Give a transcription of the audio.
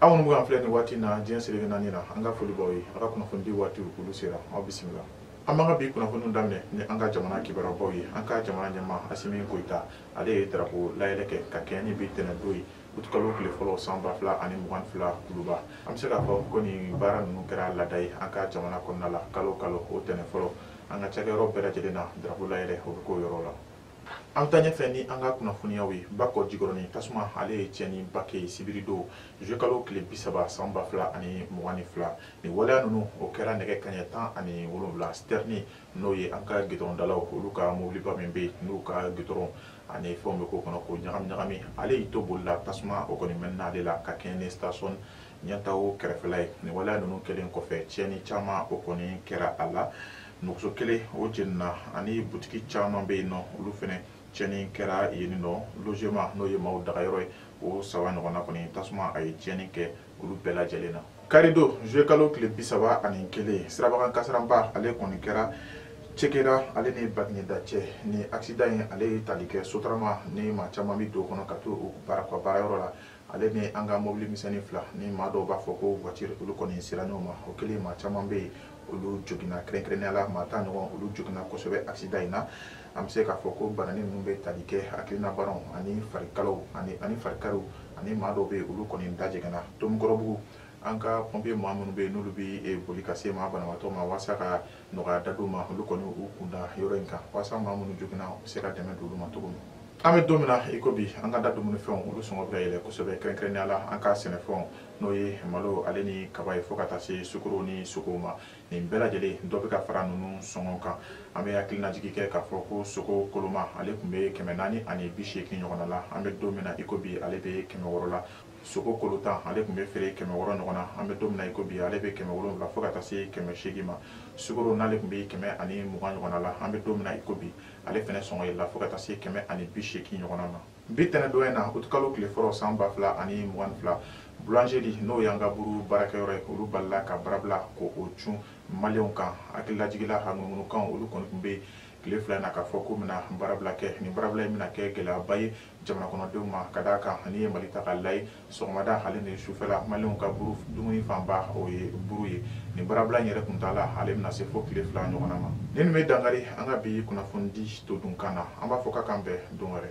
aw minnu bɛ filɛ nin waati in na diɲɛ seleke naani na an ka foli b'aw ye a ka kunnafonidi waatiw olu sera aw bisimila an b'an ka bi kunnafoniw daminɛ ni an ka jamana kibaruyabaw ye an ka jamana ɲɛmaa asimi goyita ale ye darapo layɛlɛ kɛ ka kɛɲɛ ni bi tɛnɛdon ye utu kalo tile fɔlɔ san ba fila ani mugan fila kuluba an bɛ se k'a fɔ ko nin baara ninnu kɛra laada ye an ka jamana kɔnɔna la kalo kalo o tɛnɛn fɔlɔ an ka cakɛyɔrɔ bɛɛ lajɛlen na darapo layɛlɛ o bɛ k'o yɔrɔ la an ta ɲɛfɛ ni an ka kunnafoniyaw ye bakɔ jikɔrɔni tasuma ale ye tiɲɛni ba kɛ sibiri don zuwekalo tile bi saba san ba fila ani mugan ni fila nin waleya ninnu o kɛra nɛgɛ kaɲɛ tan ani wolonwula sitɛrini n'o ye an ka gidɔrɔndalaw olu ka mobiliba min bɛ yen n'u ka gidɔrɔn ani fɛnw bɛ k'o kɔnɔ k'o ɲagami ɲagami ale y'i to bolila tasuma o kɔni mɛnna ale la ka kɛɲɛ ni station ɲɛtaw kɛrɛfɛla ye nin waleya ninnu kɛlen kɔfɛ tiɲɛni caman o kɔni kɛra a la nɔgɔso kelen o jenina ani butiki caman bɛ yen nɔ olu fɛnɛ tiɲɛni kɛra yen nɔ logement n'o ye maaw dagayɔrɔ ye o saba ɲɔgɔnna kɔni tasuma a ye tiɲɛni kɛ olu bɛɛ lajɛlen na karido juwe kalo tile bi saba ani kelen sirabakan kasaranba ale kɔni kɛra cekera ale ni bagineda cɛ ni aksida ye ale ye tali kɛ sotarama ni maa caman bi don kɔnɔ ka to u baara ka baara yɔrɔ la ale ni an ka mɔbili misɛnni fila ni maa dɔw b'a fɔ ko voiture olu kɔni sera ɲɔgɔn ma o kelen maa caman bɛ yen olu joginna kɛrɛnkɛrɛnnenya la maa tan ɲɔgɔn olu joginna kosɛbɛ aksida in na an bɛ se k'a fɔ ko banani ninnu bɛ tali kɛ hakilinabanaw ani farikalaw ani ani farikariw ani maa dɔw bɛ olu kɔni da jɛngɛnna tomikɔrɔbugu an ka pɔnpiye maa minnu bɛ yen n'olu bɛ e, boli ka se maa banabaatɔ ma walasa ka nɔgɔya da d'u ma olu kɔni u kun da yɔrɔ in kan walasa maa minnu joginna u bɛ se ka dɛmɛ d'olu ma cogo min an bɛ don min na i ko bi an ka da dumunifɛnw olu sɔngɔ bɛ yɛlɛ kosɛbɛ kɛrɛnkɛrɛnnenya la an ka sɛnɛfɛnw n'o ye malo ale ni kaba ye fo ka taa se sukoro ni sogow ma nin bɛɛ lajɛlen dɔ bɛ ka fara ninnu sɔngɔ kan an bɛ hakilinajigi kɛ k'a fɔ ko sogo koloma ale tun bɛ kɛmɛ naani ani bi seegin ɲɔgɔnna la an bɛ don min na i ko bi ale bɛ kɛmɛ wɔɔrɔ la sogo kolo tan ale tun bɛ feere kɛmɛ wɔɔrɔ ɲɔgɔn na an bɛ don min na i ko bi ale bɛ kɛmɛ wolonwula fo ka taa se kɛmɛ seegin ma sukoro n'ale tun bɛ kɛmɛ ani mugan ɲɔgɔnna la an bɛ don min na i ko bi ale fana sɔngɔ yɛlɛla fo ka taa se kɛmɛ ani bi seegin ɲɔgɔnna ma bi tɛnɛdon in na utukalo tile fɔlɔ san ba fila ani mugan fila bulanzeri n'o y'an ka buru baarakɛyɔrɔ ye olu balila ka barabila ko o cun maliyɛnw kan hakililajigila hanununukan olu kɔni tun bɛ yen tile fila in na k'a fɔ ko bɛna barabila kɛ nin barabila in bɛna kɛ gɛlɛyaba ye jamana kɔnɔdenw ma ka d'a kan n'i ye mali ta k'a layɛ sɔgɔmada ale ni sufɛla maliw ka buru dumuni fanba o ye buru ye nin barabila yɛrɛ tun t'a la ale bɛna se fo tile fila ɲɔgɔnna ma ne nin bɛ dangari an ka bi kunnafonidi to dun kan na an b'a fɔ ka kan bɛɛ don wɛrɛ